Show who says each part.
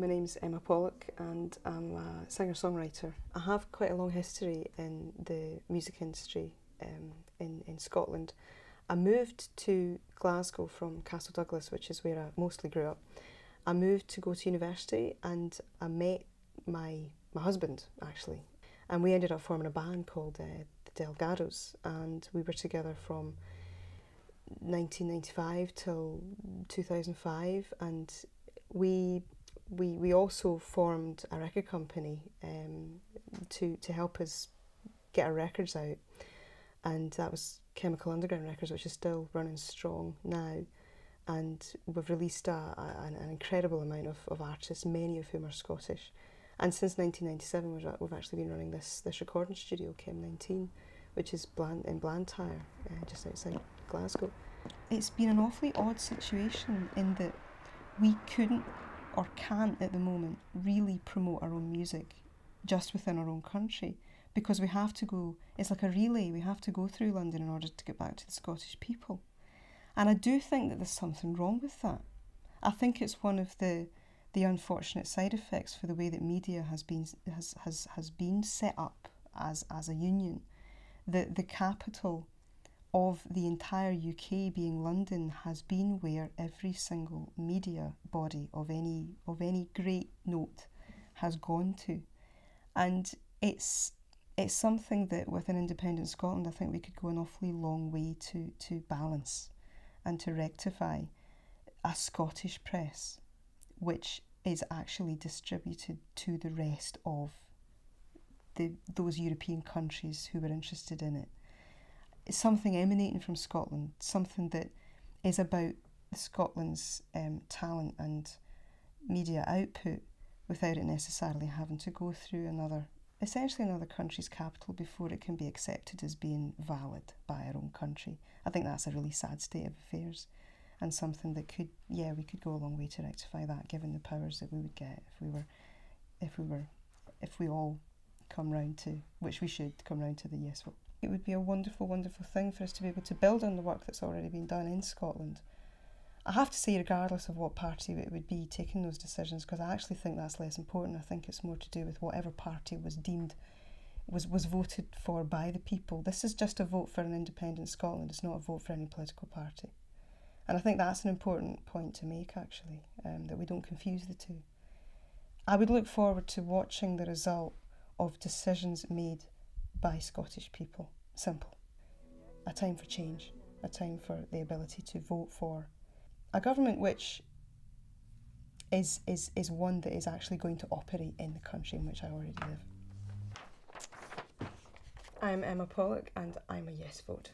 Speaker 1: My name's Emma Pollock and I'm a singer-songwriter. I have quite a long history in the music industry um, in, in Scotland. I moved to Glasgow from Castle Douglas, which is where I mostly grew up. I moved to go to university and I met my, my husband actually and we ended up forming a band called uh, the Delgados and we were together from 1995 till 2005 and we we we also formed a record company um, to to help us get our records out. And that was Chemikal Underground Records which is still running strong now. And we've released a, a, an, incredible amount of, of artists many of whom are Scottish. And since 1997 we've, we've actually been running this this recording studio Chem 19 which is Bland, in Blantyre uh, just outside Glasgow. It's been an awfully odd situation in that we couldn't or can't at the moment really promote our own music just within our own country because we have to go, it's like a relay, we have to go through London in order to get back to the Scottish people. And I do think that there's something wrong with that. I think it's one of the the unfortunate side effects for the way that media has been has, has, has been set up as, as a union. The the capital of the entire UK being London has been where every single media body of any of any great note has gone to. And it's it's something that within independent Scotland I think we could go an awfully long way to to balance and to rectify a Scottish press which is actually distributed to the rest of the those European countries who are interested in it something emanating from Scotland, something that is about Scotland's um, talent and media output without it necessarily having to go through another, essentially another country's capital before it can be accepted as being valid by our own country. I think that's a really sad state of affairs and something that could, yeah, we could go a long way to rectify that given the powers that we would get if we were, if we were, if we all come round to, which we should come round to the yes vote it would be a wonderful, wonderful thing for us to be able to build on the work that's already been done in Scotland. I have to say, regardless of what party it would be taking those decisions, because I actually think that's less important. I think it's more to do with whatever party was deemed was was voted for by the people. This is just a vote for an independent Scotland. It's not a vote for any political party, and I think that's an important point to make. Actually, um, that we don't confuse the two. I would look forward to watching the result of decisions made by Scottish people. Simple. A time for change, a time for the ability to vote for a government which is, is, is one that is actually going to operate in the country in which I already live. I'm Emma Pollock and I'm a yes vote.